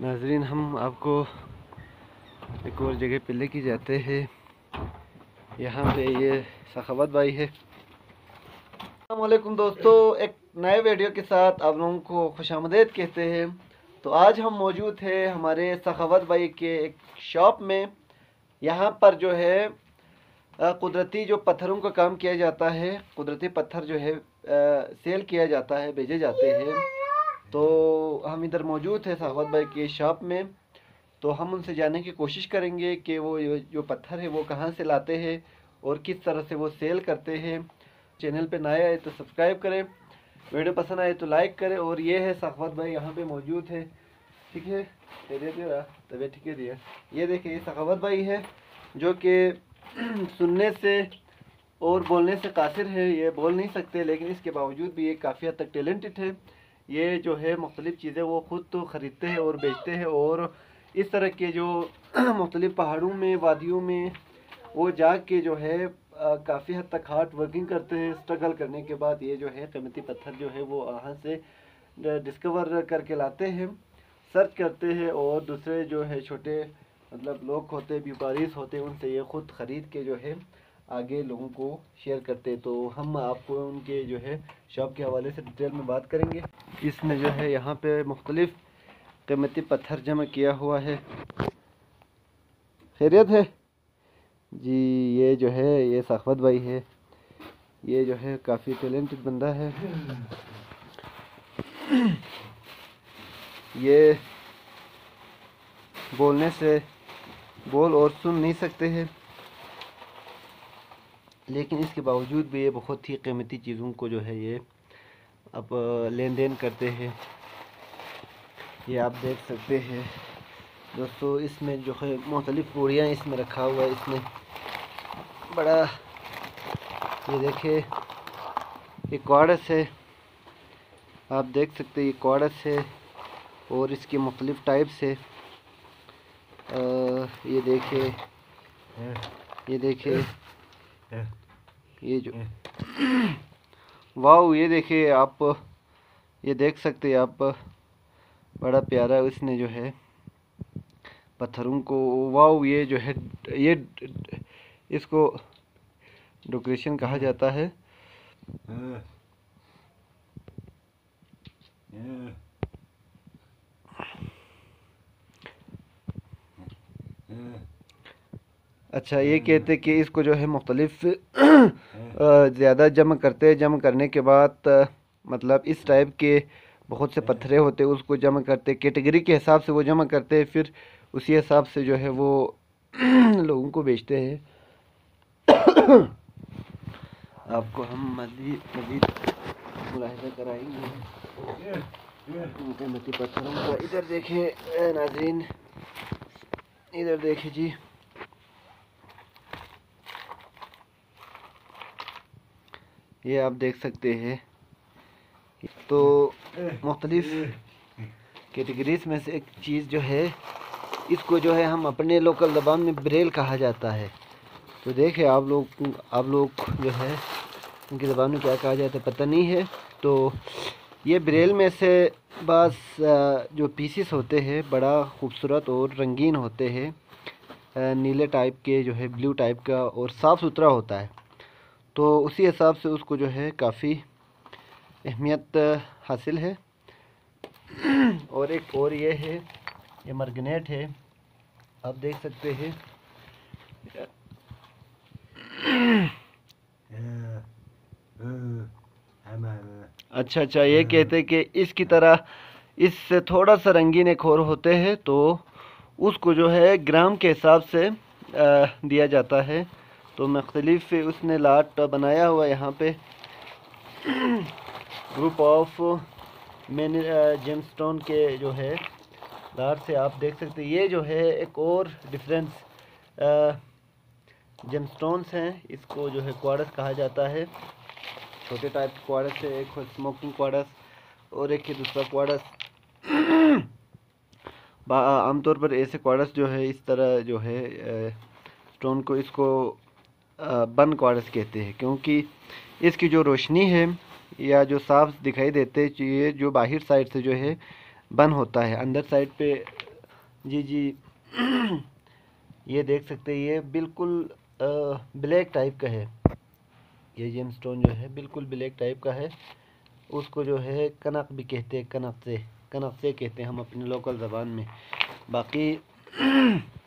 नाजरीन, हम आपको एक और जगह पे लेके जाते हैं। यहाँ पे ये सखावत भाई है। वालेकुम दोस्तों, एक नए वीडियो के साथ आप लोगों को खुश आमदेद कहते हैं। तो आज हम मौजूद थे हमारे सखावत भाई के एक शॉप में। यहाँ पर जो है कुदरती जो पत्थरों का काम किया जाता है, कुदरती पत्थर जो है सेल किया जाता है भेजे जाते हैं। तो हम इधर मौजूद है साहवत भाई की शॉप में। तो हम उनसे जानने की कोशिश करेंगे कि वो जो पत्थर है वो कहाँ से लाते हैं और किस तरह से वो सेल करते हैं। चैनल पे नए आए तो सब्सक्राइब करें। वीडियो पसंद आए तो लाइक करें और ये है साहवत भाई यहाँ पे मौजूद है। ठीक है? दे दे तबीयत ठीक है दिया। ये देखिए, ये सखावत भाई है, जो कि सुनने से और बोलने से कासिर है, ये बोल नहीं सकते, लेकिन इसके बावजूद भी ये काफ़ी हद तक टैलेंटेड है। ये जो है मुख्तलिफ़ चीज़ें वो ख़ुद तो ख़रीदते हैं और बेचते हैं और इस तरह के जो मुख्तलिफ़ पहाड़ों में, वादियों में वो जा के जो है काफ़ी हद तक हार्ड वर्किंग करते हैं स्ट्रगल करने के बाद ये जो है, कीमती पत्थर जो है, वो वहाँ से डिस्कवर करके लाते हैं सर्च करते हैं और दूसरे जो है, छोटे मतलब लोग होते व्यापारीज होते उनसे ये ख़ुद ख़रीद के जो है, आगे लोगों को शेयर करते तो हम आपको उनके जो है शॉप के हवाले से डिटेल में बात करेंगे। इसमें जो है, यहाँ पे मुख्तलिफ़ कीमती पत्थर जमा किया हुआ है। खैरियत है? जी, ये जो है, ये साखवत भाई है। ये जो है, काफ़ी टैलेंटेड बंदा है। ये बोलने से बोल और सुन नहीं सकते हैं। लेकिन इसके बावजूद भी ये बहुत ही कीमती चीज़ों को जो है ये अब, लेन देन करते हैं। ये आप देख सकते हैं। दोस्तों, इसमें जो है मुख्तलिफ़ पूड़ियाँ इसमें रखा हुआ है, इसमें बड़ा, ये देखिए ये कॉर्डस है। आप देख सकते हैं, ये कॉर्डस है और इसके मुख्तलिफ़ टाइप्स है। ये देखिए ये देखिए ये जो वाह ये देखिए आप, ये देख सकते हैं आप, बड़ा प्यारा उसने जो है पत्थरों को वाह ये जो है, ये इसको डेकोरेशन कहा जाता है. अच्छा ये कहते कि इसको जो है मुख्तलिफ़ ज़्यादा जम करते जम करने के बाद मतलब इस टाइप के बहुत से पत्थरे होते उसको जमा करते कैटेगरी के हिसाब से वो जमा करते फिर उसी हिसाब से जो है वो लोगों को बेचते हैं। आपको हम मज़ीद मज़ीद मुलाहिजा कराएँगे. कीमती पत्थरों का इधर देखे नाजरीन इधर देखे जी। ये आप देख सकते हैं। तो मुख्तलिफ़ कैटेगरीज में से एक चीज़ जो है इसको जो है हम अपने लोकल ज़बान में ब्रेल कहा जाता है। तो देखे, आप लोग आप लोग जो है उनकी ज़बान में क्या कहा जाता है पता नहीं है। तो ये ब्रेल में से बस जो पीसीस होते हैं, बड़ा खूबसूरत और रंगीन होते हैं। नीले टाइप के, जो है ब्लू टाइप का और साफ़ सुथरा होता है। तो उसी हिसाब से उसको जो है काफ़ी अहमियत हासिल है। और एक और ये है ये मर्गनेट है। आप देख सकते हैं. अच्छा अच्छा ये कहते कि इसकी तरह इससे थोड़ा सा रंगीन एक और होते हैं तो उसको जो है ग्राम के हिसाब से दिया जाता है। तो मुख्तलिफ़ उसने लाट बनाया हुआ यहाँ पे। ग्रुप ऑफ़ मैन जेमस्टोन के जो है लाट से आप देख सकते हैं। ये जो है एक और डिफरेंस जेमस्टोन्स हैं। इसको जो है क्वारस कहा जाता है। छोटे टाइप के क्वार्टस है, एक स्मोकिंग क्वारस और एक है दूसरा क्वाडस आमतौर पर ऐसे क्वारस जो है, इस तरह जो है स्टोन को इसको बन क्वारस कहते हैं। क्योंकि इसकी जो रोशनी है या जो साफ़ दिखाई देते ये जो बाहर साइड से जो है बन होता है। अंदर साइड पे, जी जी, ये देख सकते हैं, ये बिल्कुल ब्लैक टाइप का है। ये जेम स्टोन जो है, बिल्कुल ब्लैक टाइप का है। उसको जो है, कनक भी कहते हैं, कनक से कनक से कहते हैं हम अपनी लोकल ज़बान में। बाकी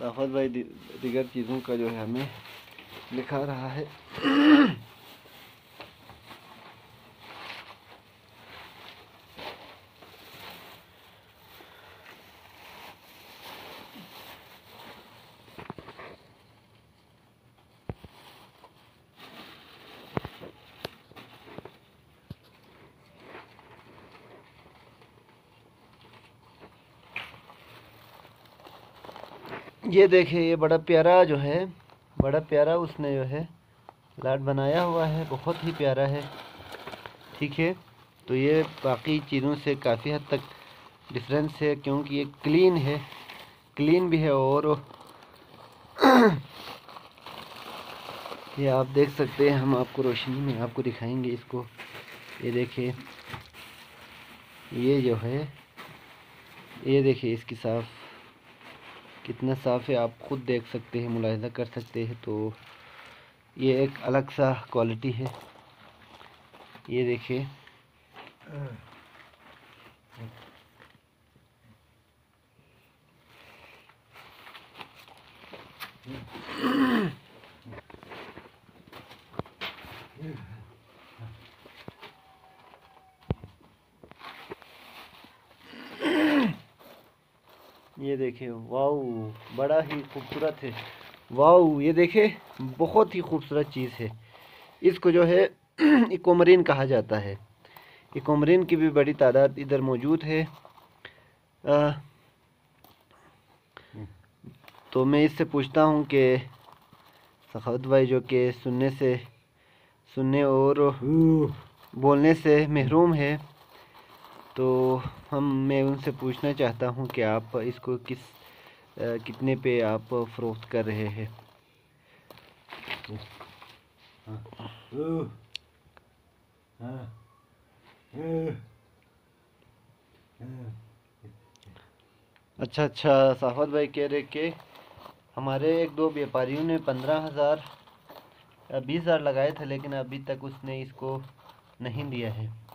साफत भाई दिगर चीज़ों का जो है हमें लिखा रहा है। ये देखिए ये बड़ा प्यारा जो है बड़ा प्यारा उसने जो है लाट बनाया हुआ है, बहुत ही प्यारा है। ठीक है तो ये बाकी चीज़ों से काफ़ी हद तक डिफरेंस है, क्योंकि ये क्लीन है। क्लीन भी है और ये आप देख सकते हैं, हम आपको रोशनी में आपको दिखाएँगे इसको। ये देखिए, ये जो है, ये देखिए इसकी साफ़ कितना साफ़ है, आप खुद देख सकते हैं, मुलायजा कर सकते हैं तो ये एक अलग सा क्वालिटी है। ये देखिए। ये देखे वाओ बड़ा ही खूबसूरत है। वाओ ये देखे बहुत ही खूबसूरत चीज़ है। इसको जो है इकोमरीन कहा जाता है। इकोमरीन की भी बड़ी तादाद इधर मौजूद है। आ, तो मैं इससे पूछता हूँ कि सखावत भाई जो कि सुनने से सुनने और बोलने से महरूम है। तो हम मैं उनसे पूछना चाहता हूँ कि आप इसको किस आ, कितने पे आप फ़रोख्त कर रहे हैं? अच्छा अच्छा साफत भाई कह रहे कि हमारे एक दो व्यापारियों ने पंद्रह हज़ार बीस हज़ार लगाए थे लेकिन अभी तक उसने इसको नहीं दिया है।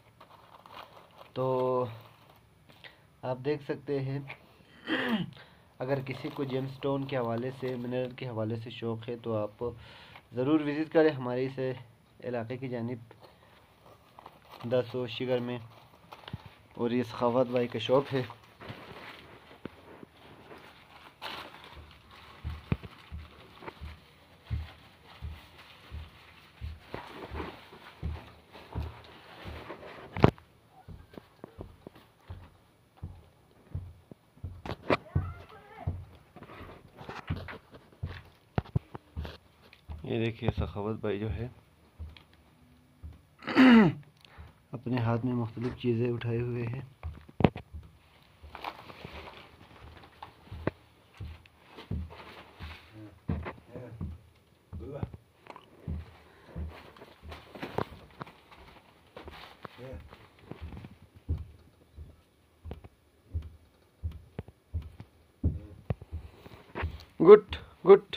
तो आप देख सकते हैं, अगर किसी को जेम स्टोन के हवाले से मिनरल के हवाले से शौक़ है तो आप ज़रूर विज़िट करें हमारे इस इलाके की जानब दस शिगर में। और ये सखावत भाई का शॉप है। ये देखिए, सखावत भाई जो है, अपने हाथ में मुख्तलिफ़ चीज़ें उठाए हुए हैं। गुड गुड,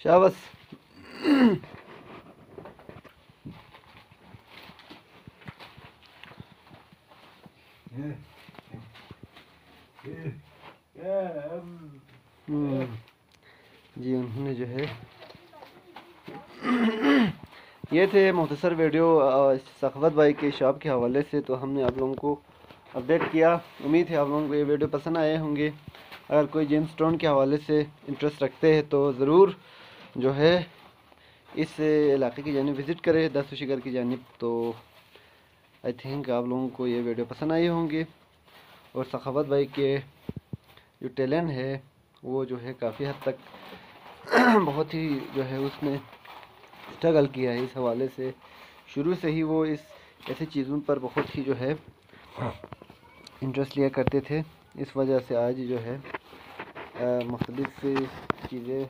शाबाश हम्म, जी उन्होंने जो है ये थे मुख्तसर वीडियो सखवत भाई के शॉप के हवाले से तो हमने आप लोगों को अपडेट किया। उम्मीद है आप लोगों को ये वीडियो पसंद आए होंगे। अगर कोई जेम स्टोन के हवाले से इंटरेस्ट रखते हैं तो ज़रूर जो है, इस इलाके की जानब विज़िट करें दस शिकर की जानब। तो आई थिंक आप लोगों को ये वीडियो पसंद आई होंगे। और सखावत भाई के जो टैलेंट है, वो जो है काफ़ी हद तक बहुत ही जो है उसने स्ट्रगल किया है इस हवाले से। शुरू से ही वो इस ऐसी चीज़ों पर बहुत ही जो है इंटरेस्ट लिया करते थे। इस वजह से आज जो है मुख्तलिफ़ चीज़ें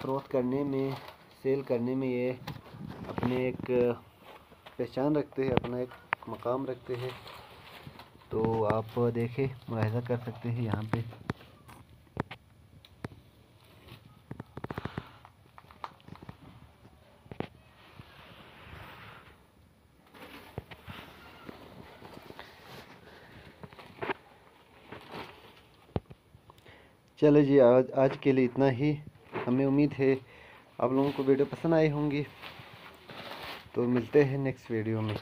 फ़रोख्त करने में सेल करने में ये अपने एक पहचान रखते हैं अपना एक मकाम रखते हैं। तो आप देखें मुलाहजा कर सकते हैं यहाँ पे। चलो जी, आज आज के लिए इतना ही। हमें उम्मीद है आप लोगों को वीडियो पसंद आई होंगी। तो मिलते हैं नेक्स्ट वीडियो में।